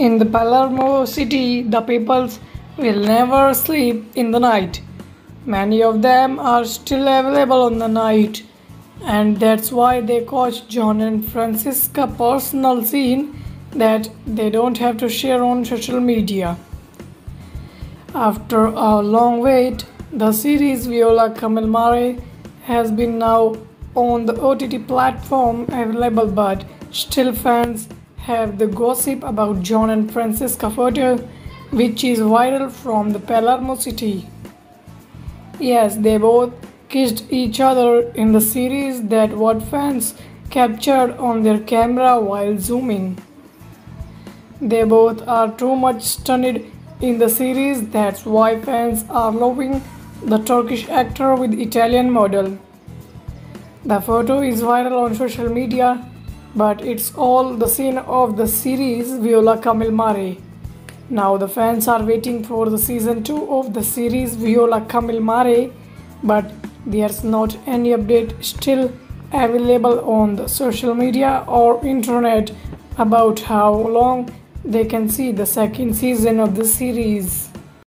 In the Palermo city, the people will never sleep in the night. Many of them are still available on the night, and that's why they coach Can and Francesca personal scene that they don't have to share on social media. After a long wait, the series Viola come il mare has been now on the OTT platform available, but still fans have the gossip about Can and Francesca photo, which is viral from the Palermo city. Yes, they both kissed each other in the series that what fans captured on their camera while zooming. They both are too much stunned in the series, that's why fans are loving the Turkish actor with Italian model. The photo is viral on social media, but it's all the scene of the series Viola come il mare. Now the fans are waiting for the season 2 of the series Viola come il mare, but there's not any update still available on the social media or internet about how long they can see the second season of the series.